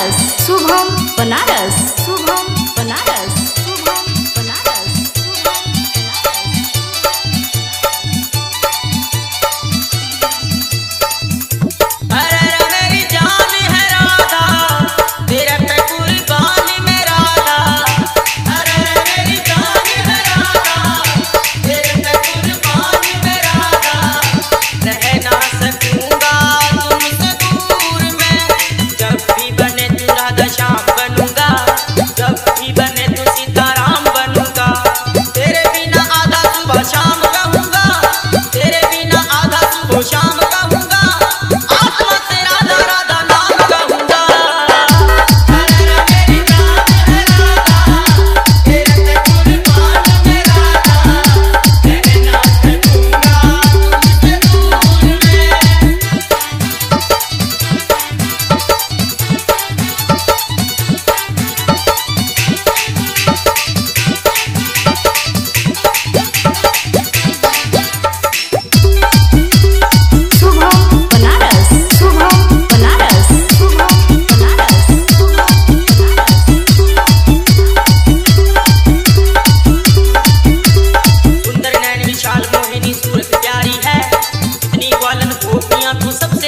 बनारस शुभम बनारस शुभम बनारस आँखों सब